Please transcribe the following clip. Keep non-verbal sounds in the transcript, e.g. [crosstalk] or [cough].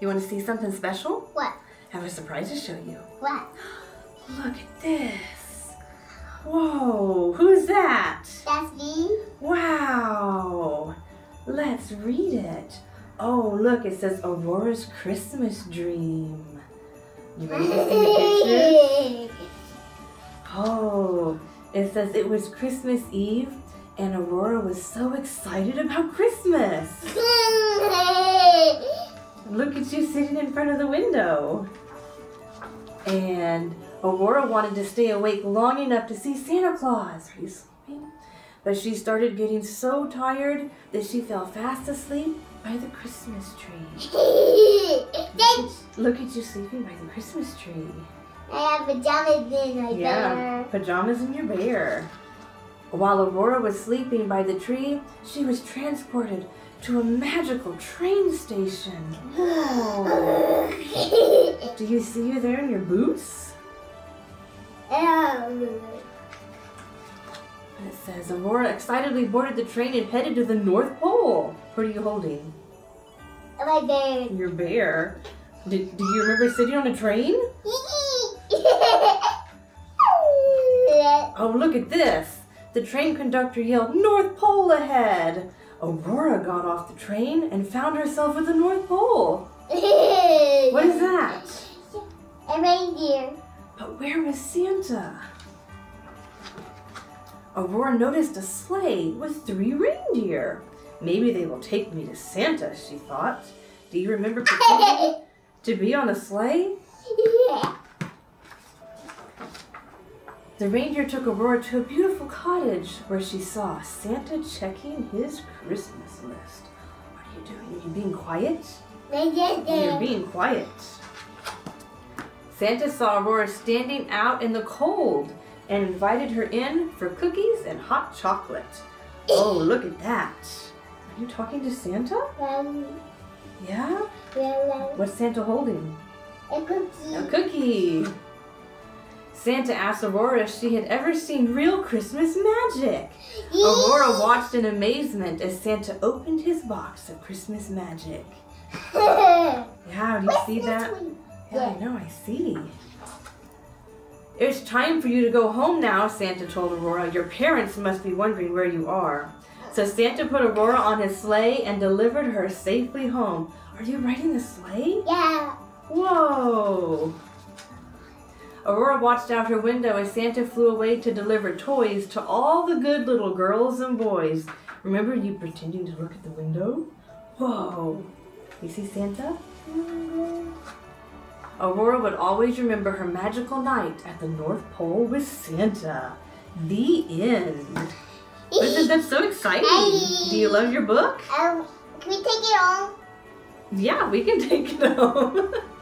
You want to see something special? What? I have a surprise to show you. What? [gasps] Look at this. Whoa, who's that? That's me. Wow. Let's read it. Oh, look, it says Aurora's Christmas dream. You ready to see the picture? [laughs] Oh, it says it was Christmas Eve and Aurora was so excited about Christmas. [laughs] Look at you sitting in front of the window. And Aurora wanted to stay awake long enough to see Santa Claus. Are you sleeping? But she started getting so tired that she fell fast asleep by the Christmas tree. [laughs] Look at you sleeping by the Christmas tree. I have pajamas in my Yeah, bed. pajamas in your bear. While Aurora was sleeping by the tree, she was transported to a magical train station. Whoa. [sighs] Do you see you there in your boots? Um, it says Aurora excitedly boarded the train and headed to the North Pole. What are you holding? my bed. Your bear. Did, do you remember sitting on a train? [laughs] Oh, look at this. The train conductor yelled, North Pole ahead. Aurora got off the train and found herself at the North Pole. [laughs] What is that? A reindeer. But where was Santa? Aurora noticed a sleigh with three reindeer. Maybe they will take me to Santa, she thought. Do you remember [laughs] to be on a sleigh? The reindeer took Aurora to a beautiful cottage where she saw Santa checking his Christmas list. What are you doing? Are you being quiet? You're being quiet. Santa saw Aurora standing out in the cold and invited her in for cookies and hot chocolate. Oh, look at that. Are you talking to Santa? Um, Yeah? What's Santa holding? a cookie. A cookie. Santa asked Aurora if she had ever seen real Christmas magic. Aurora watched in amazement as Santa opened his box of Christmas magic. [laughs] Yeah, do you see that? Yeah, I know, I see. It's time for you to go home now, Santa told Aurora. Your parents must be wondering where you are. So Santa put Aurora on his sleigh and delivered her safely home. Are you riding the sleigh? Yeah. Whoa! Aurora watched out her window as Santa flew away to deliver toys to all the good little girls and boys. Remember you pretending to look at the window? Whoa! You see Santa? Aurora would always remember her magical night at the North Pole with Santa. The end. Isn't that so exciting? Do you love your book? Um, can we take it home? Yeah, we can take it home. [laughs]